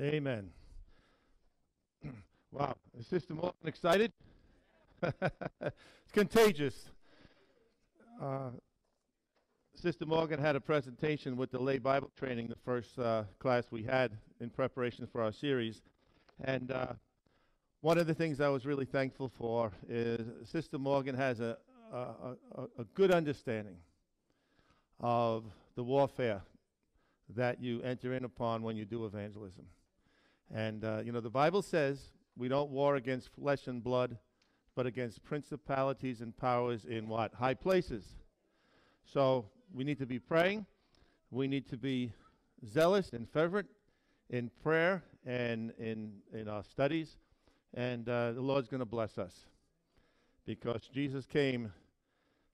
Amen. wow. Is Sister Morgan excited? it's contagious. Uh, Sister Morgan had a presentation with the lay Bible training, the first uh, class we had in preparation for our series. And uh, one of the things I was really thankful for is Sister Morgan has a, a, a, a good understanding of the warfare that you enter in upon when you do evangelism. And, uh, you know, the Bible says we don't war against flesh and blood, but against principalities and powers in what? High places. So we need to be praying. We need to be zealous and fervent in prayer and in, in our studies. And uh, the Lord's going to bless us because Jesus came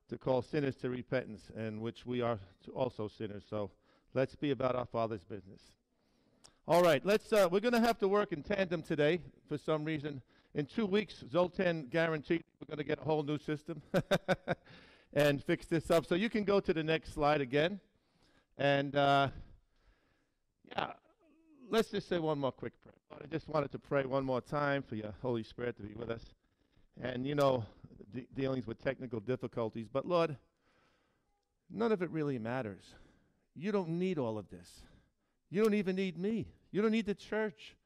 to call sinners to repentance, and which we are also sinners. So let's be about our Father's business. All right, let's. Uh, we're going to have to work in tandem today for some reason. In two weeks, Zoltan guaranteed we're going to get a whole new system and fix this up. So you can go to the next slide again, and uh, yeah, let's just say one more quick prayer. I just wanted to pray one more time for your Holy Spirit to be with us, and you know, de- dealings with technical difficulties. But Lord, none of it really matters. You don't need all of this. You don't even need me. You don't need the church.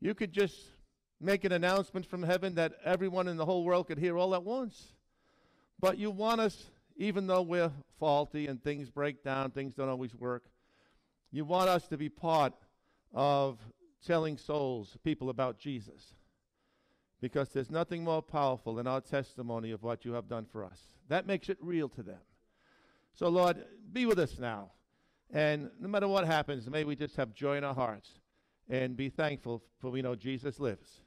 You could just make an announcement from heaven that everyone in the whole world could hear all at once. But you want us, even though we're faulty and things break down, things don't always work, you want us to be part of telling souls, people about Jesus. Because there's nothing more powerful than our testimony of what you have done for us. That makes it real to them. So, Lord, be with us now. And no matter what happens, may we just have joy in our hearts and be thankful for we know Jesus lives.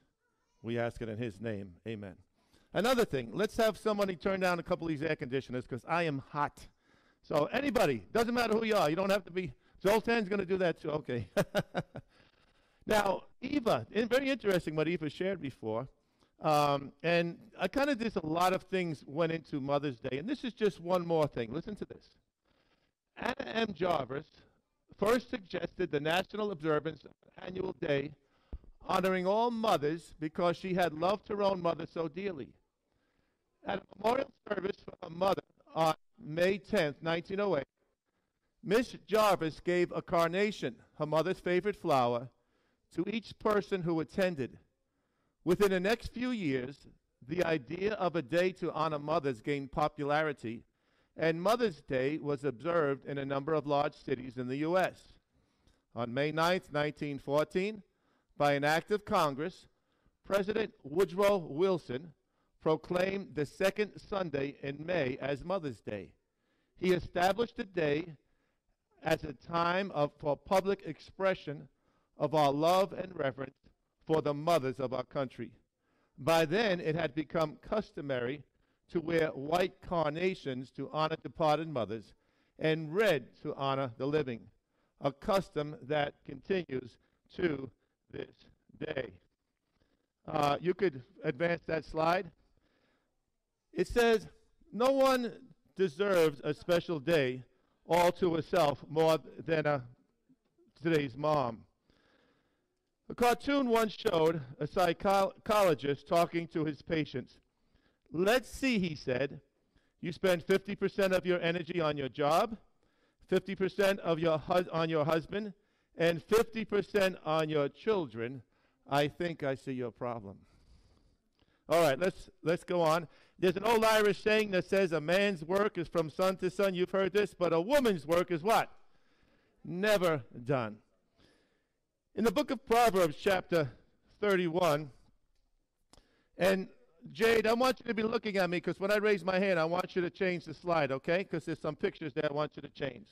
We ask it in his name. Amen. Another thing, let's have somebody turn down a couple of these air conditioners because I am hot. So anybody, doesn't matter who you are, you don't have to be. Zoltan's going to do that too. Okay. now, Eva, very interesting what Eva shared before. Um, and I kind of did a lot of things went into Mother's Day, and this is just one more thing. Listen to this. Anna M. Jarvis first suggested the national observance of an annual day honoring all mothers because she had loved her own mother so dearly. At a memorial service for her mother on May 10, 1908, Miss Jarvis gave a carnation, her mother's favorite flower, to each person who attended. Within the next few years, the idea of a day to honor mothers gained popularity and Mother's Day was observed in a number of large cities in the U.S. On May 9, 1914, by an act of Congress, President Woodrow Wilson proclaimed the second Sunday in May as Mother's Day. He established the day as a time of, for public expression of our love and reverence for the mothers of our country. By then, it had become customary to wear white carnations to honor departed mothers, and red to honor the living, a custom that continues to this day. Uh, you could advance that slide. It says, No one deserves a special day all to herself more than a, today's mom. A cartoon once showed a psychologist talking to his patients Let's see, he said. You spend 50% of your energy on your job, 50% of your on your husband, and 50% on your children. I think I see your problem. All right, let's let's go on. There's an old Irish saying that says a man's work is from sun to sun. You've heard this, but a woman's work is what? Never done. In the book of Proverbs, chapter 31, and Jade, I want you to be looking at me because when I raise my hand, I want you to change the slide, okay? Because there's some pictures there I want you to change.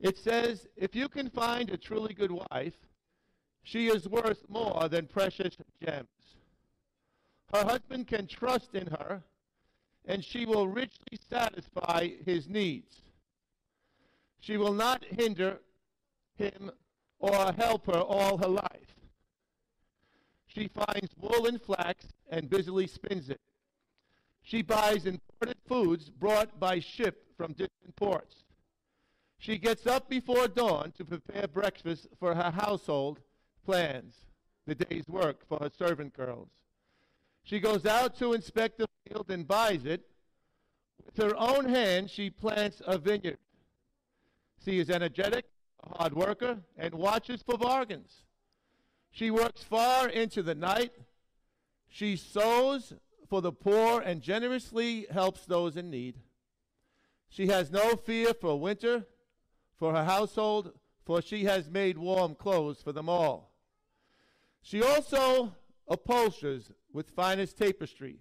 It says, if you can find a truly good wife, she is worth more than precious gems. Her husband can trust in her, and she will richly satisfy his needs. She will not hinder him or help her all her life. She finds wool and flax and busily spins it. She buys imported foods brought by ship from distant ports. She gets up before dawn to prepare breakfast for her household plans the day's work for her servant girls. She goes out to inspect the field and buys it. With her own hands, she plants a vineyard. She is energetic, a hard worker, and watches for bargains. She works far into the night. She sews for the poor and generously helps those in need. She has no fear for winter, for her household, for she has made warm clothes for them all. She also upholsters with finest tapestry.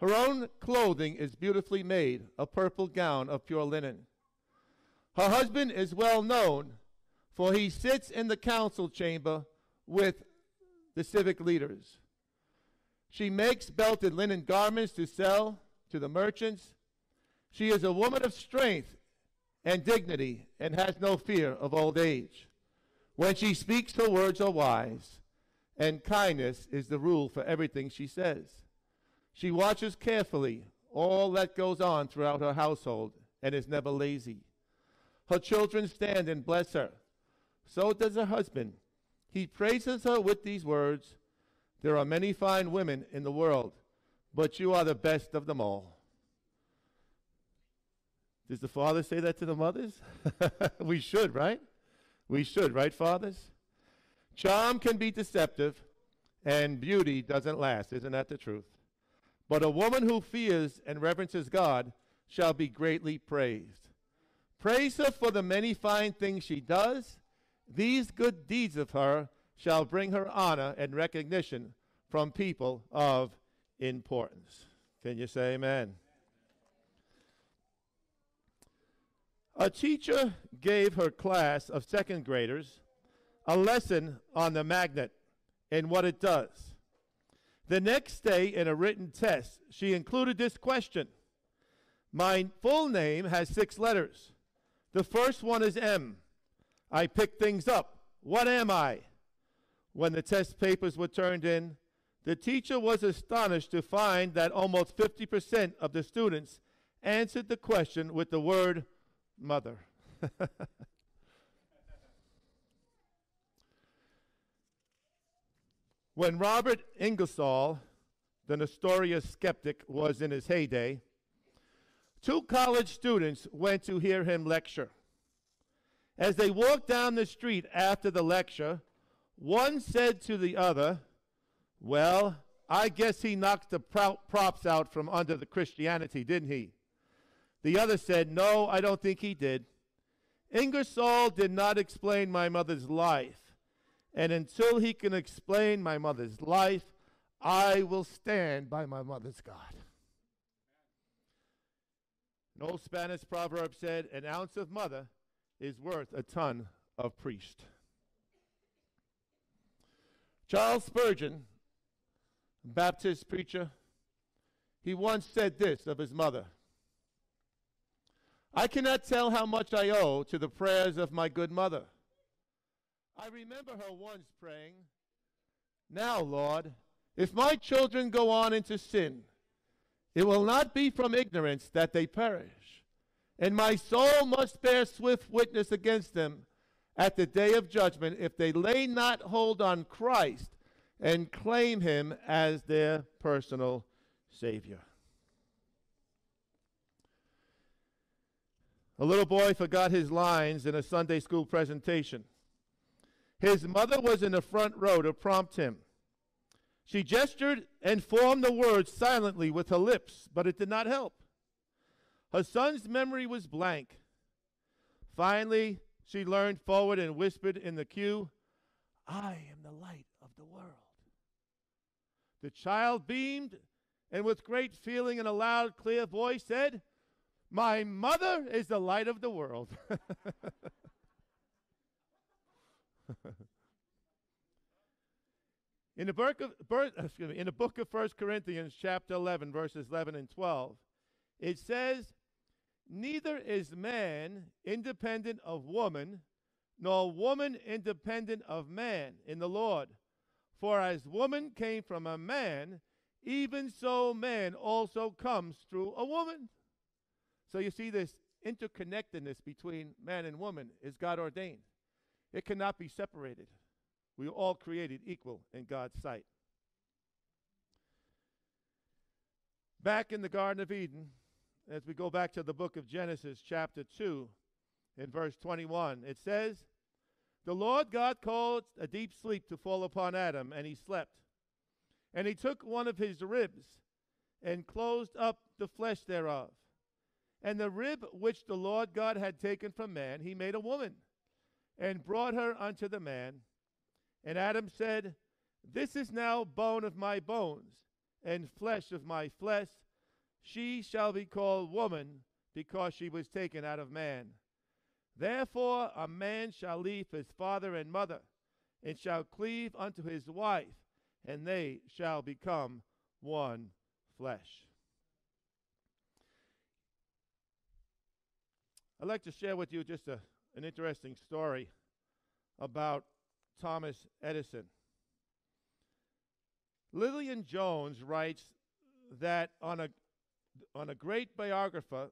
Her own clothing is beautifully made, a purple gown of pure linen. Her husband is well known, for he sits in the council chamber with the civic leaders. She makes belted linen garments to sell to the merchants. She is a woman of strength and dignity and has no fear of old age. When she speaks, her words are wise, and kindness is the rule for everything she says. She watches carefully all that goes on throughout her household and is never lazy. Her children stand and bless her. So does her husband. He praises her with these words There are many fine women in the world, but you are the best of them all. Does the father say that to the mothers? we should, right? We should, right, fathers? Charm can be deceptive, and beauty doesn't last. Isn't that the truth? But a woman who fears and reverences God shall be greatly praised. Praise her for the many fine things she does. These good deeds of her shall bring her honor and recognition from people of importance. Can you say amen? A teacher gave her class of second graders a lesson on the magnet and what it does. The next day, in a written test, she included this question My full name has six letters. The first one is M. I picked things up. What am I? When the test papers were turned in, the teacher was astonished to find that almost 50% of the students answered the question with the word mother. when Robert Ingersoll, the notorious skeptic, was in his heyday, two college students went to hear him lecture. As they walked down the street after the lecture, one said to the other, Well, I guess he knocked the props out from under the Christianity, didn't he? The other said, No, I don't think he did. Ingersoll did not explain my mother's life. And until he can explain my mother's life, I will stand by my mother's God. An old Spanish proverb said, An ounce of mother is worth a ton of priest. Charles Spurgeon, Baptist preacher, he once said this of his mother I cannot tell how much I owe to the prayers of my good mother. I remember her once praying, Now, Lord, if my children go on into sin, it will not be from ignorance that they perish, and my soul must bear swift witness against them at the day of judgment if they lay not hold on Christ and claim him as their personal Savior. A little boy forgot his lines in a Sunday school presentation. His mother was in the front row to prompt him. She gestured and formed the words silently with her lips, but it did not help. Her son's memory was blank. Finally, she leaned forward and whispered in the cue, I am the light of the world. The child beamed and, with great feeling in a loud, clear voice, said, my mother is the light of the world. in the book of in the book of 1 Corinthians chapter 11 verses 11 and 12, it says, "Neither is man independent of woman, nor woman independent of man in the Lord. For as woman came from a man, even so man also comes through a woman." So you see this interconnectedness between man and woman is God ordained. It cannot be separated. We are all created equal in God's sight. Back in the Garden of Eden, as we go back to the book of Genesis, chapter 2, in verse 21, it says, The Lord God caused a deep sleep to fall upon Adam, and he slept. And he took one of his ribs and closed up the flesh thereof. And the rib which the Lord God had taken from man, he made a woman, and brought her unto the man. And Adam said, This is now bone of my bones, and flesh of my flesh. She shall be called woman, because she was taken out of man. Therefore a man shall leave his father and mother, and shall cleave unto his wife, and they shall become one flesh. I'd like to share with you just a, an interesting story about Thomas Edison. Lillian Jones writes that on a, on a great biographer,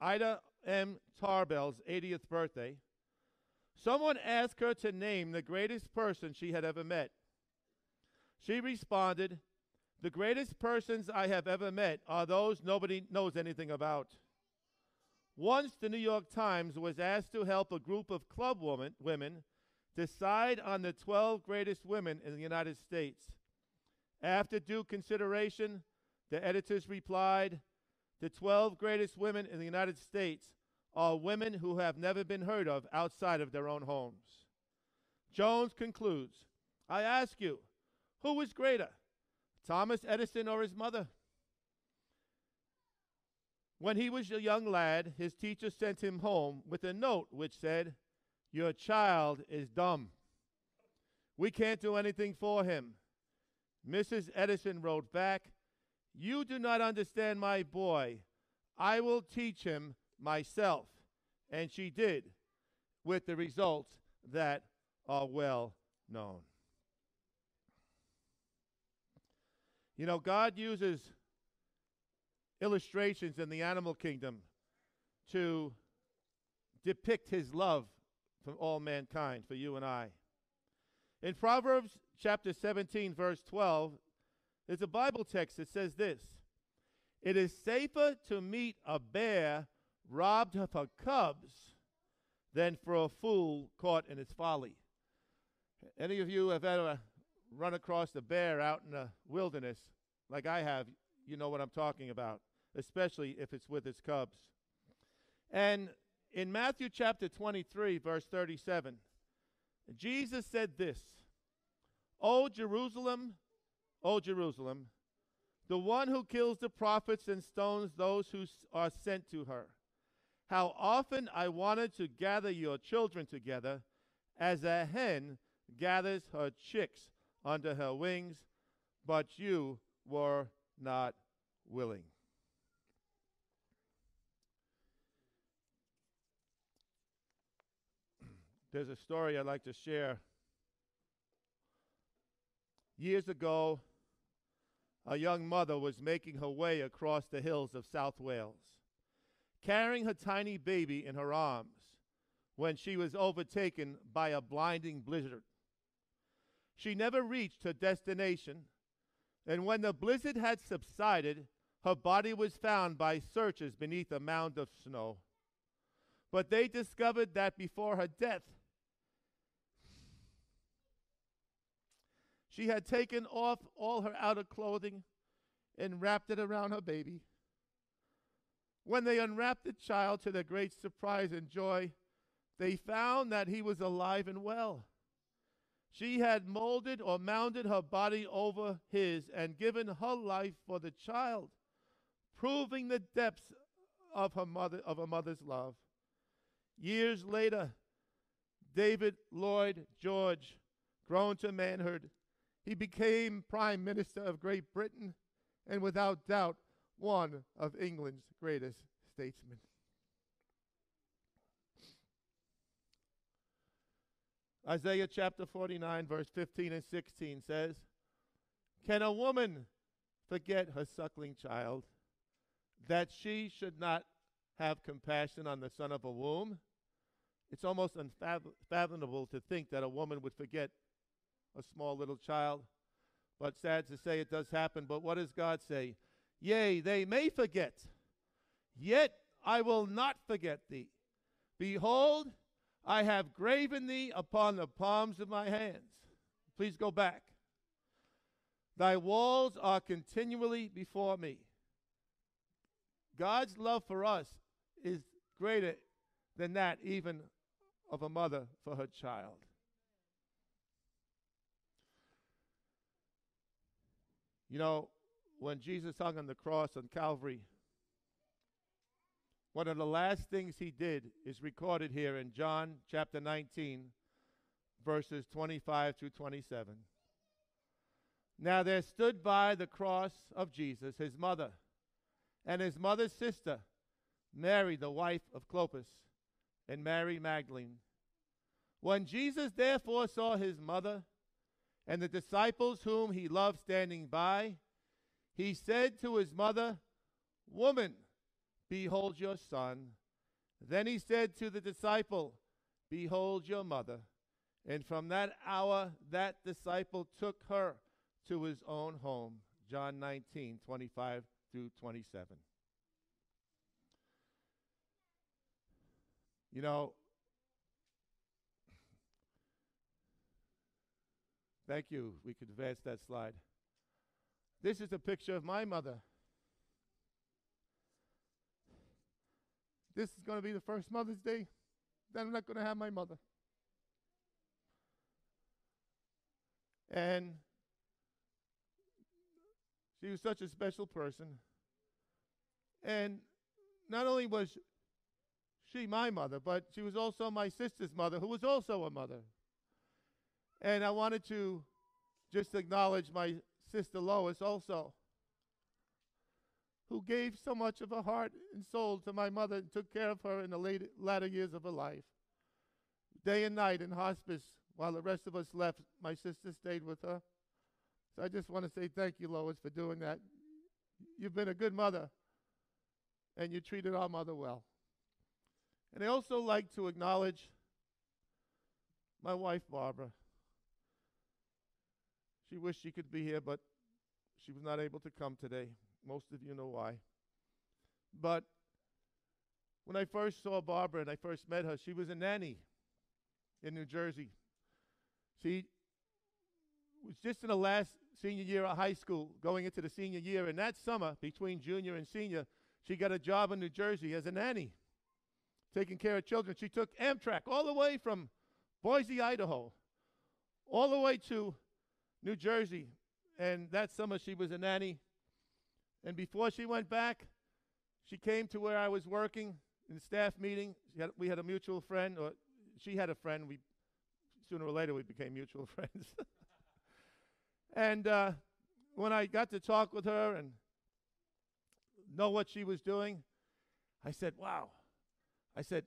Ida M. Tarbell's 80th birthday, someone asked her to name the greatest person she had ever met. She responded, The greatest persons I have ever met are those nobody knows anything about. Once the New York Times was asked to help a group of club woman, women decide on the 12 greatest women in the United States. After due consideration, the editors replied, The 12 greatest women in the United States are women who have never been heard of outside of their own homes. Jones concludes I ask you, who was greater, Thomas Edison or his mother? When he was a young lad, his teacher sent him home with a note which said, Your child is dumb. We can't do anything for him. Mrs. Edison wrote back, You do not understand my boy. I will teach him myself. And she did, with the results that are well known. You know, God uses illustrations in the animal kingdom to depict his love for all mankind, for you and I. In Proverbs chapter 17, verse 12, there's a Bible text that says this It is safer to meet a bear robbed of her cubs than for a fool caught in his folly. Any of you have ever run across a bear out in the wilderness like I have? You know what I'm talking about especially if it's with its cubs. And in Matthew chapter 23, verse 37, Jesus said this O Jerusalem, O Jerusalem, the one who kills the prophets and stones those who are sent to her. How often I wanted to gather your children together as a hen gathers her chicks under her wings, but you were not willing. There's a story I'd like to share. Years ago, a young mother was making her way across the hills of South Wales, carrying her tiny baby in her arms when she was overtaken by a blinding blizzard. She never reached her destination, and when the blizzard had subsided, her body was found by searchers beneath a mound of snow. But they discovered that before her death, She had taken off all her outer clothing and wrapped it around her baby. When they unwrapped the child to their great surprise and joy, they found that he was alive and well. She had molded or mounded her body over his and given her life for the child, proving the depths of her mother of her mother's love. Years later, David Lloyd George, grown to manhood, he became Prime Minister of Great Britain and without doubt one of England's greatest statesmen. Isaiah chapter 49, verse 15 and 16 says, Can a woman forget her suckling child, that she should not have compassion on the son of a womb? It's almost unfathomable to think that a woman would forget a small little child. But sad to say, it does happen. But what does God say? Yea, they may forget, yet I will not forget thee. Behold, I have graven thee upon the palms of my hands. Please go back. Thy walls are continually before me. God's love for us is greater than that, even of a mother for her child. You know, when Jesus hung on the cross on Calvary, one of the last things he did is recorded here in John chapter 19, verses 25 through 27. Now there stood by the cross of Jesus his mother and his mother's sister, Mary, the wife of Clopas, and Mary Magdalene. When Jesus therefore saw his mother and the disciples whom he loved standing by, he said to his mother, Woman, Behold your son. Then he said to the disciple, Behold your mother. And from that hour, that disciple took her to his own home. John 19, 25 through 27. You know, thank you. We could advance that slide. This is a picture of my mother. This is going to be the first Mother's Day that I'm not going to have my mother. And she was such a special person. And not only was she my mother, but she was also my sister's mother, who was also a mother. And I wanted to just acknowledge my sister Lois also who gave so much of her heart and soul to my mother and took care of her in the late, latter years of her life. Day and night in hospice, while the rest of us left, my sister stayed with her. So I just want to say thank you, Lois, for doing that. You've been a good mother, and you treated our mother well. And I also like to acknowledge my wife, Barbara. She wished she could be here, but she was not able to come today. Most of you know why. But when I first saw Barbara and I first met her, she was a nanny in New Jersey. She was just in the last senior year of high school, going into the senior year. And that summer, between junior and senior, she got a job in New Jersey as a nanny, taking care of children. She took Amtrak all the way from Boise, Idaho, all the way to New Jersey. And that summer, she was a nanny and before she went back, she came to where I was working in the staff meeting. Had, we had a mutual friend, or she had a friend. We sooner or later we became mutual friends. and uh, when I got to talk with her and know what she was doing, I said, "Wow!" I said,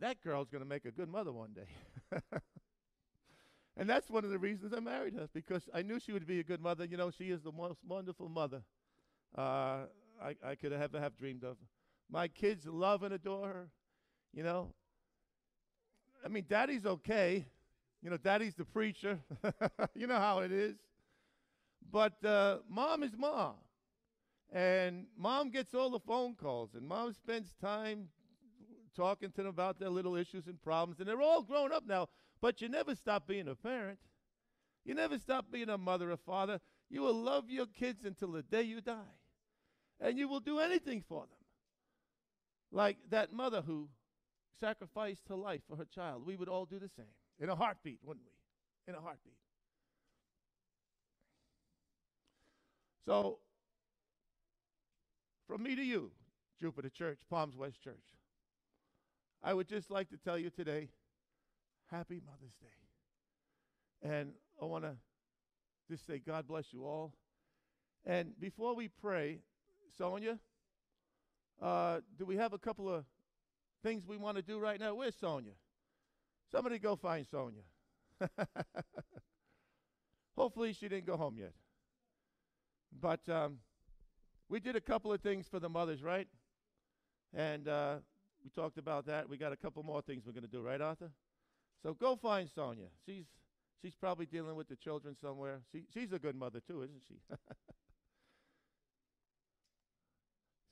"That girl's going to make a good mother one day." and that's one of the reasons I married her because I knew she would be a good mother. You know, she is the most wonderful mother uh, I, I could ever have dreamed of. My kids love and adore her. You know, I mean, daddy's okay. You know, daddy's the preacher. you know how it is. But uh, mom is mom. And mom gets all the phone calls, and mom spends time talking to them about their little issues and problems. And they're all grown up now, but you never stop being a parent. You never stop being a mother or father. You will love your kids until the day you die and you will do anything for them. Like that mother who sacrificed her life for her child. We would all do the same in a heartbeat, wouldn't we? In a heartbeat. So, from me to you, Jupiter Church, Palms West Church, I would just like to tell you today, Happy Mother's Day. And I want to just say, God bless you all. And before we pray, Sonia, uh, do we have a couple of things we want to do right now? Where's Sonia? Somebody go find Sonia. Hopefully, she didn't go home yet. But um, we did a couple of things for the mothers, right? And uh, we talked about that. We got a couple more things we're going to do, right, Arthur? So go find Sonia. She's She's probably dealing with the children somewhere. She, she's a good mother, too, isn't she?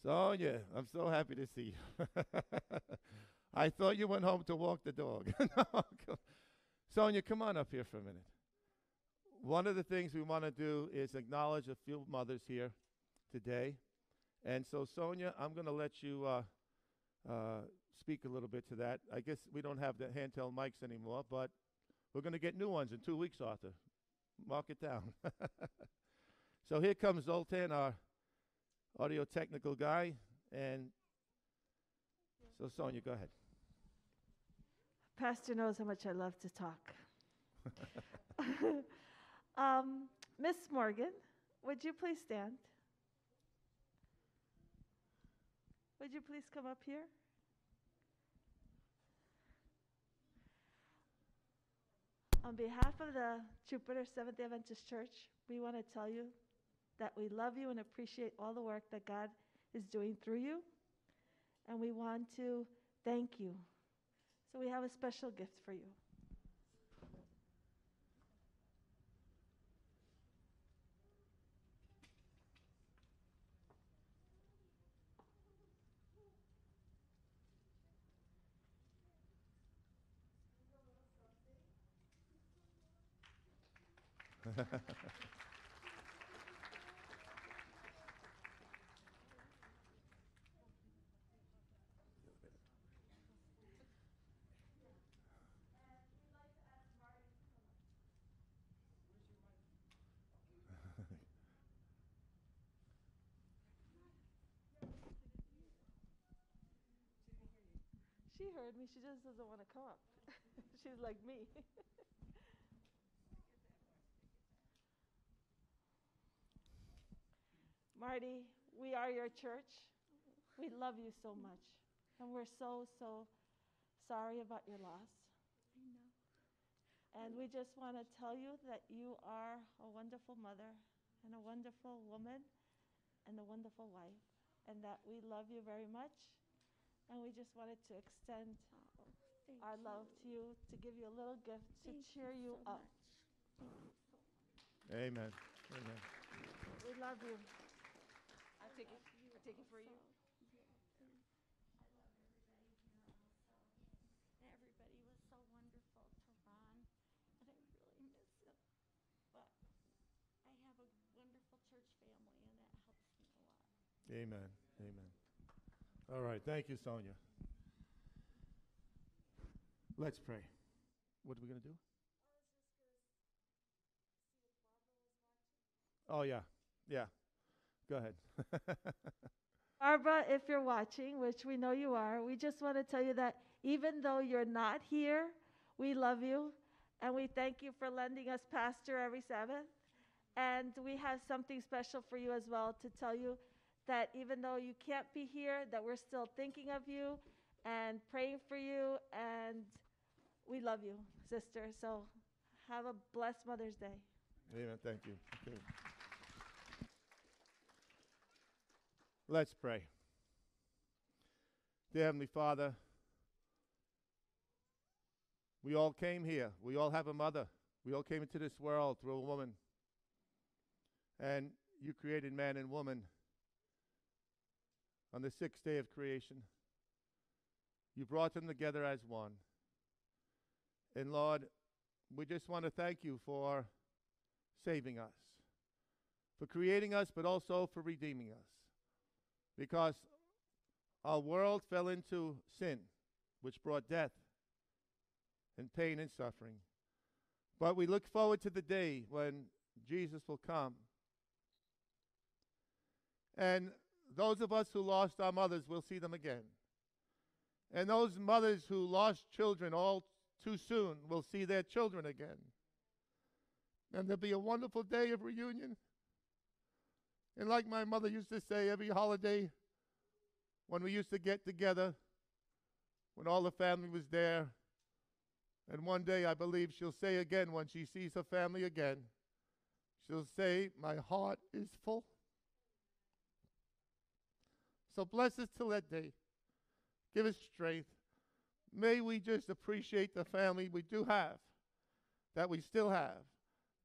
Sonia, I'm so happy to see you. I thought you went home to walk the dog. no, Sonia, come on up here for a minute. One of the things we want to do is acknowledge a few mothers here today. And so, Sonia, I'm going to let you uh, uh, speak a little bit to that. I guess we don't have the handheld mics anymore, but we're going to get new ones in two weeks, Arthur. Mark it down. so here comes Zoltan, our audio technical guy. And so, Sonia, go ahead. Pastor knows how much I love to talk. um, Miss Morgan, would you please stand? Would you please come up here? On behalf of the Jupiter Seventh Adventist Church, we want to tell you that we love you and appreciate all the work that God is doing through you. And we want to thank you. So we have a special gift for you. She heard me. She just doesn't want to come up. She's like me. Marty, we are your church. We love you so much. And we're so, so sorry about your loss. I know. And we just want to tell you that you are a wonderful mother and a wonderful woman and a wonderful wife, and that we love you very much. And we just wanted to extend Oh, our you. love to you to give you a little gift to Thank cheer you so up. much. Thank you so much. Amen. Amen. We love you. I'll take it, I'll take it for you. And everybody was so wonderful to Ron, and I really miss him. But I have a wonderful church family, and that helps me a lot. Amen. Amen. All right. Thank you, Sonia. Let's pray. What are we going to do? Oh, yeah. Yeah. Go ahead. Barbara, if you're watching, which we know you are, we just want to tell you that even though you're not here, we love you and we thank you for lending us pastor every Sabbath. And we have something special for you as well to tell you that even though you can't be here, that we're still thinking of you and praying for you and we love you, sister. So have a blessed Mother's Day. Amen. Thank you. Okay. Let's pray. Dear Heavenly Father, we all came here. We all have a mother. We all came into this world through a woman. And you created man and woman on the sixth day of creation. You brought them together as one. And Lord, we just want to thank you for saving us, for creating us, but also for redeeming us. Because our world fell into sin, which brought death and pain and suffering. But we look forward to the day when Jesus will come. And those of us who lost our mothers will see them again. And those mothers who lost children all too soon will see their children again. And there'll be a wonderful day of reunion. And like my mother used to say, every holiday when we used to get together, when all the family was there, and one day I believe she'll say again when she sees her family again, she'll say, My heart is full. So bless us till that day. Give us strength. May we just appreciate the family we do have that we still have.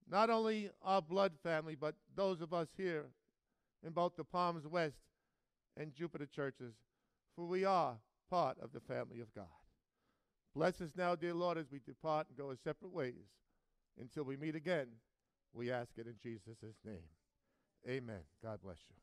Not only our blood family, but those of us here in both the Palms West and Jupiter churches, for we are part of the family of God. Bless us now, dear Lord, as we depart and go our separate ways. Until we meet again, we ask it in Jesus' name. Amen. God bless you.